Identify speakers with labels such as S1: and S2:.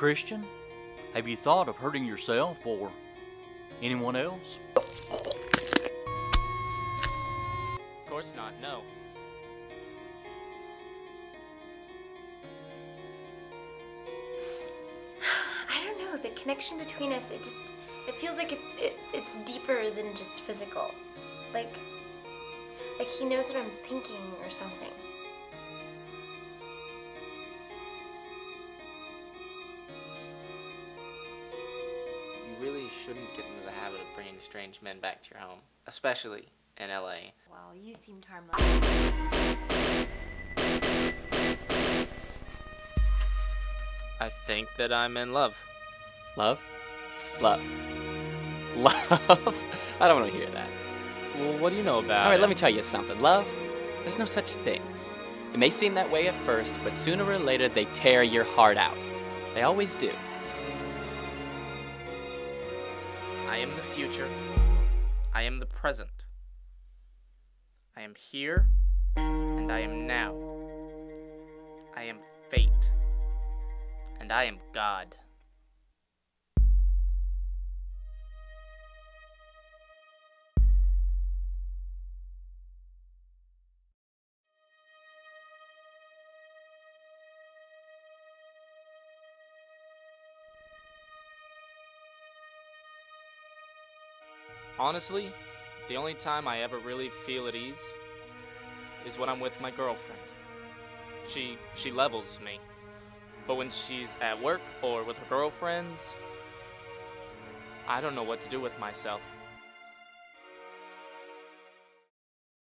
S1: Christian, have you thought of hurting yourself or anyone else?
S2: Of course not, no.
S3: I don't know, the connection between us, it just, it feels like it, it, it's deeper than just physical. Like, like he knows what I'm thinking or something.
S2: Shouldn't get into the habit of bringing strange men back to your home, especially in LA.
S3: Well, you seemed harmless.
S2: I think that I'm in love.
S4: Love? Love. Love? I don't want to hear that.
S2: Well, what do you know about
S4: All right,
S2: it?
S4: let me tell you something. Love, there's no such thing. It may seem that way at first, but sooner or later they tear your heart out. They always do.
S2: I am the future. I am the present. I am here, and I am now. I am fate, and I am God. Honestly, the only time I ever really feel at ease is when I'm with my girlfriend. She she levels me. But when she's at work or with her girlfriends, I don't know what to do with myself.